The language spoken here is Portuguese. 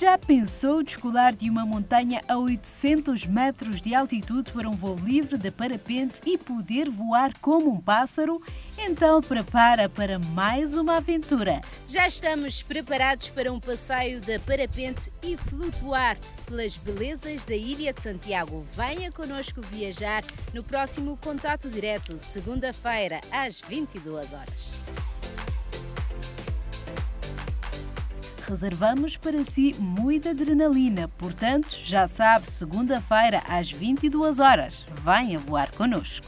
Já pensou descolar de uma montanha a 800 metros de altitude para um voo livre de parapente e poder voar como um pássaro? Então prepara para mais uma aventura. Já estamos preparados para um passeio de parapente e flutuar pelas belezas da Ilha de Santiago. Venha connosco viajar no próximo Contato Direto, segunda-feira, às 22 horas. Reservamos para si muita adrenalina. Portanto, já sabe, segunda-feira às 22 horas, venha voar conosco.